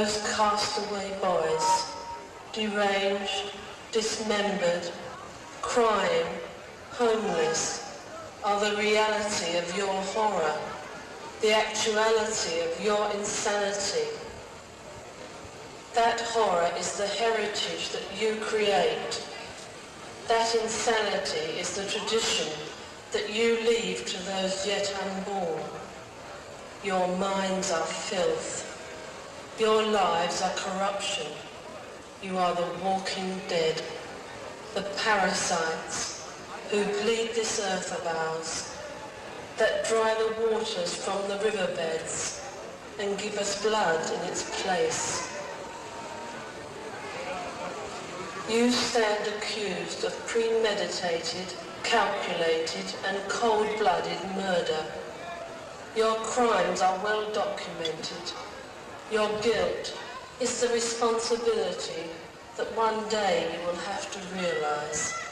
those castaway boys, deranged, dismembered, crying, homeless, are the reality of your horror, the actuality of your insanity. That horror is the heritage that you create. That insanity is the tradition that you leave to those yet unborn. Your minds are filth. Your lives are corruption. You are the walking dead, the parasites who bleed this earth of ours, that dry the waters from the riverbeds and give us blood in its place. You stand accused of premeditated, calculated and cold-blooded murder. Your crimes are well documented. Your guilt is the responsibility that one day you will have to realize.